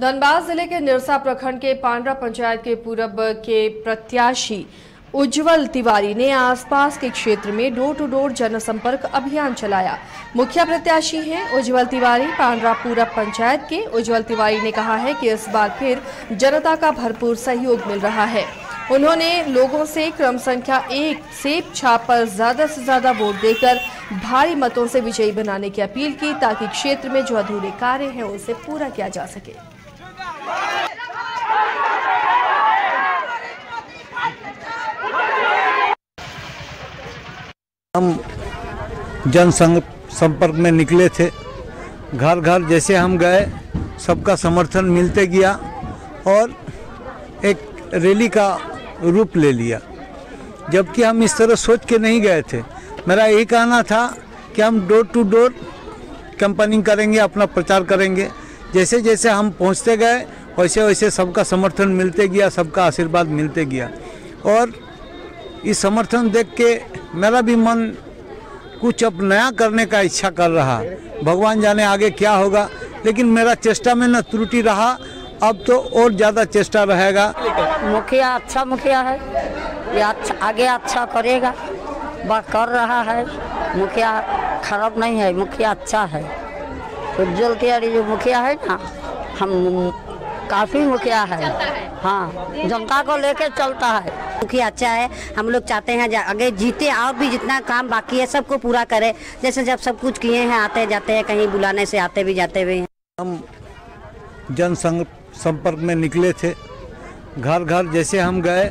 धनबाद ज़िले के निरसा प्रखंड के पांड्रा पंचायत के पूरब के प्रत्याशी उज्जवल तिवारी ने आसपास के क्षेत्र में डोर टू डोर जनसंपर्क अभियान चलाया। मुखिया प्रत्याशी हैं उज्जवल तिवारी। पांड्रा पूरब पंचायत के उज्जवल तिवारी ने कहा है कि इस बार फिर जनता का भरपूर सहयोग मिल रहा है। उन्होंने लोगों से क्रम संख्या एक सेब छाप पर ज़्यादा से ज़्यादा वोट देकर भारी मतों से विजयी बनाने की अपील की ताकि क्षेत्र में जो अधूरे कार्य हैं उसे पूरा किया जा सके। हम जनसंग संपर्क में निकले थे। घर घर जैसे हम गए, सबका समर्थन मिलते गया और एक रैली का रूप ले लिया। जबकि हम इस तरह सोच के नहीं गए थे। मेरा यही कहना था कि हम डोर टू डोर कैंपनिंग करेंगे, अपना प्रचार करेंगे। जैसे जैसे हम पहुँचते गए, वैसे वैसे सबका समर्थन मिलते गया, सबका आशीर्वाद मिलते गया। और इस समर्थन देख के मेरा भी मन कुछ अब नया करने का इच्छा कर रहा। भगवान जाने आगे क्या होगा। लेकिन मेरा चेष्टा में न त्रुटि रहा। अब तो और ज़्यादा चेष्टा रहेगा। मुखिया अच्छा मुखिया है। ये अच्छा आगे अच्छा करेगा। बस कर रहा है। मुखिया खराब नहीं है। मुखिया अच्छा है। उज्जवल तिवारी जो मुखिया है ना, हम काफ़ी मुखिया है। हाँ। जनता को लेकर चलता है। मुखिया अच्छा है हम लोग चाहते हैं आगे जीते और भी जितना काम बाकी है सबको पूरा करे। जैसे जब सब कुछ किए हैं आते जाते हैं कहीं बुलाने से आते भी जाते भी हैं। हम जनसंघ संपर्क में निकले थे। घर घर जैसे हम गए